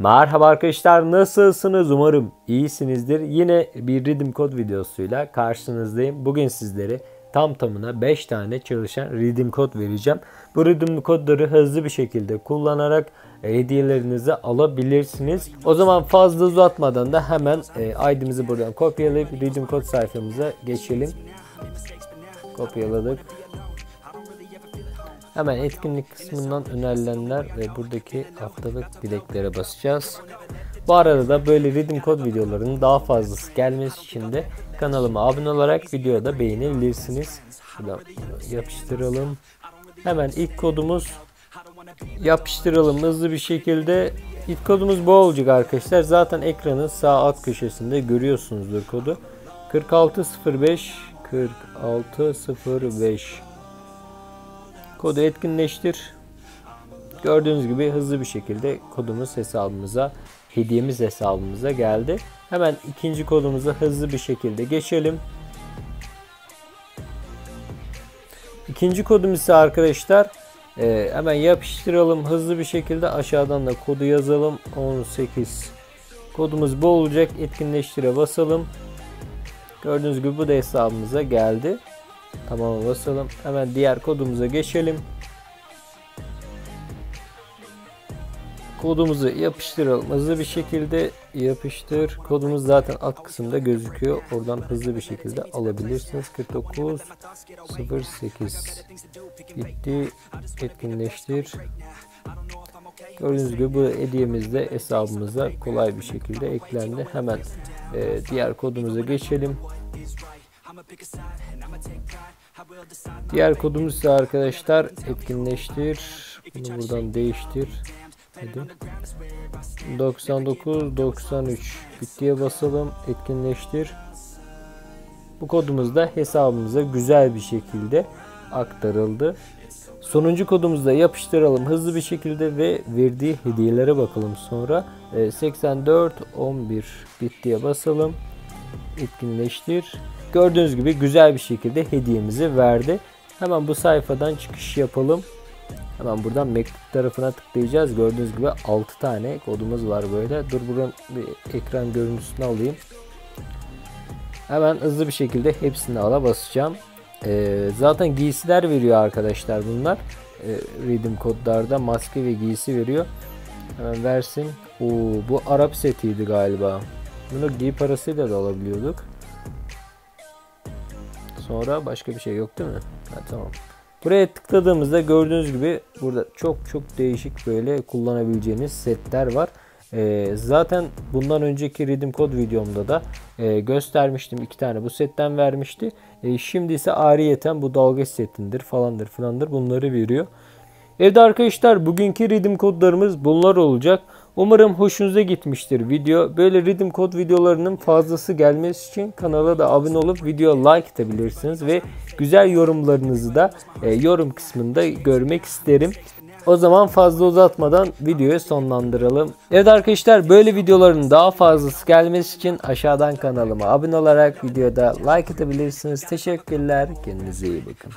Merhaba arkadaşlar nasılsınız umarım iyisinizdir. Yine bir Rhythm Code videosuyla karşınızdayım. Bugün sizlere tam tamına 5 tane çalışan Rhythm Code vereceğim. Bu Rhythm Code'ları hızlı bir şekilde kullanarak e, hediyelerinizi alabilirsiniz. O zaman fazla uzatmadan da hemen e, ID'mizi buradan kopyalayıp Rhythm Code sayfamıza geçelim. Kopyaladık. Hemen etkinlik kısmından önerilenler ve buradaki haftalık dileklere basacağız. Bu arada da böyle Rhythm Code videolarının daha fazlası gelmesi için de kanalıma abone olarak videoda beğenebilirsiniz. Şuradan yapıştıralım. Hemen ilk kodumuz yapıştıralım hızlı bir şekilde. İlk kodumuz bu olacak arkadaşlar. Zaten ekranın sağ alt köşesinde görüyorsunuzdur kodu. 4605 4605 Kodu etkinleştir. Gördüğünüz gibi hızlı bir şekilde kodumuz hesabımıza, hediyemiz hesabımıza geldi. Hemen ikinci kodumuza hızlı bir şekilde geçelim. İkinci kodumuz ise arkadaşlar e, hemen yapıştıralım hızlı bir şekilde aşağıdan da kodu yazalım 18 kodumuz bu olacak etkinleştire basalım gördüğünüz gibi bu da hesabımıza geldi Tamam basalım. Hemen diğer kodumuza geçelim. Kodumuzu yapıştıralım. Hızlı bir şekilde yapıştır. Kodumuz zaten alt kısımda gözüküyor. Oradan hızlı bir şekilde alabilirsiniz. 49 08 bitti. Etkinleştir. Gördüğünüz gibi bu hediyemiz de hesabımıza kolay bir şekilde eklendi. Hemen e, diğer kodumuza geçelim. Diğer kodumuz ise arkadaşlar etkinleştir. Bunu buradan değiştir. Hadi. 99 93 bittiye basalım. Etkinleştir. Bu kodumuz da hesabımıza güzel bir şekilde aktarıldı. Sonuncu kodumuzu da yapıştıralım hızlı bir şekilde ve verdiği hediyelere bakalım sonra. 84 11 bittiye basalım. Etkinleştir. Gördüğünüz gibi güzel bir şekilde hediyemizi verdi. Hemen bu sayfadan çıkış yapalım. Hemen buradan mektup tarafına tıklayacağız. Gördüğünüz gibi 6 tane kodumuz var böyle. Dur buradan bir ekran görüntüsünü alayım. Hemen hızlı bir şekilde hepsini ala basacağım. Ee, zaten giysiler veriyor arkadaşlar bunlar. Ee, Redeem kodlarda maske ve giysi veriyor. Hemen versin. Oo, bu Arap setiydi galiba. Bunu giy parasıyla da alabiliyorduk. Sonra başka bir şey yok değil mi? Ha, tamam. Buraya tıkladığımızda gördüğünüz gibi burada çok çok değişik böyle kullanabileceğiniz setler var. Ee, zaten bundan önceki Redeem Code videomda da e, göstermiştim. iki tane bu setten vermişti. E, şimdi ise ariyeten bu dalga setindir falandır filandır bunları veriyor. Evde arkadaşlar bugünkü Redeem kodlarımız bunlar olacak. Umarım hoşunuza gitmiştir video. Böyle Rhythm Code videolarının fazlası gelmesi için kanala da abone olup video like edebilirsiniz ve güzel yorumlarınızı da e, yorum kısmında görmek isterim. O zaman fazla uzatmadan videoyu sonlandıralım. Evet arkadaşlar böyle videoların daha fazlası gelmesi için aşağıdan kanalıma abone olarak videoda like edebilirsiniz. Teşekkürler. Kendinize iyi bakın.